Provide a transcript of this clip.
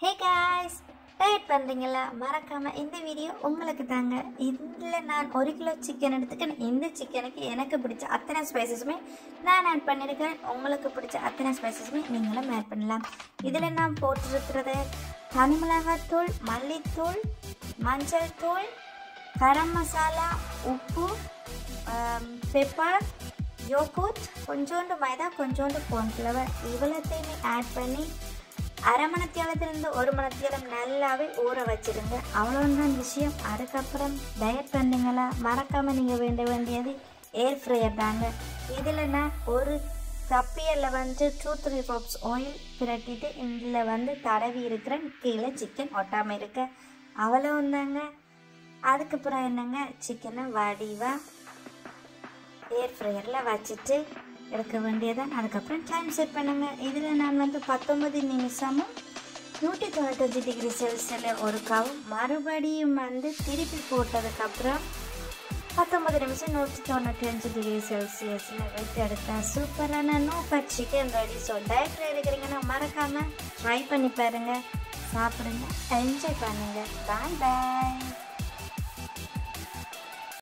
Hey guys diet பண்ணுறீங்களா மறக்காமல் இந்த வீடியோ உங்களுக்கு தாங்க. இதில் நான் ஒரு கிலோ சிக்கன் எடுத்துக்கேன். இந்த சிக்கனுக்கு எனக்கு பிடிச்ச அத்தனை ஸ்பைசஸுமே நான் ஆட் பண்ணியிருக்கேன் உங்களுக்கு பிடிச்ச அத்தனை ஸ்பைசஸுமே நீங்களும் ஆட் பண்ணலாம். இதில் நான் போட்டிருக்கிறது தனி மிளகாத்தூள் மல்லித்தூள் மஞ்சள் தூள் கரம் மசாலா உப்பு பெப்பர் யோகூட் கொஞ்சோண்டு மைதா கொஞ்சோண்டு கார்ன்ஃப்ளவர் இவ்வளோத்தையுமே ஆட் பண்ணி அரை மணத்தியாலத்திலிருந்து ஒரு மணத்தியாலம் நல்லாவே ஊற வச்சிருங்க. அவ்வளோதான் விஷயம். அதுக்கப்புறம் டயட் பண்ணிங்களா மறக்காமல் நீங்கள் வேண்ட வேண்டியது ஏர் ஃப்ரையர் தாங்க. இதில் நான் ஒரு சப்பியலில் வந்து டூ த்ரீ ட்ராப்ஸ் ஆயில் பிரட்டிட்டு இதில் வந்து தடவி இருக்கிறேன் கீழே சிக்கன் ஒட்டாமல் இருக்க. அவ்வளோந்தாங்க அதுக்கப்புறம் என்னங்க? சிக்கனை வடிவாக ஏர் ஃப்ரையரில் வச்சுட்டு எடுக்க வேண்டியதான். அதுக்கப்புறம் டைம் செட் பண்ணுங்கள் இதில் நான் வந்து பத்தொம்பது நிமிஷமும் நூற்றி தொண்ணூத்தஞ்சு டிகிரி செல்சியஸில் ஒரு கவும் மறுபடியும் வந்து திருப்பி போட்டதுக்கப்புறம் பத்தொம்பது நிமிஷம் நூற்றி தொண்ணூற்றி அஞ்சு டிகிரி செல்சியஸில் வைத்து எடுத்தேன். சூப்பரான நோ சிக்கன் ரெடி ஸோ டயட்டில் இருக்கிறீங்கன்னா மறக்காமல் ட்ரை பண்ணி பாருங்கள் சாப்பிடுங்க. என்ஜாய் பண்ணுங்கள் பாய் பாய்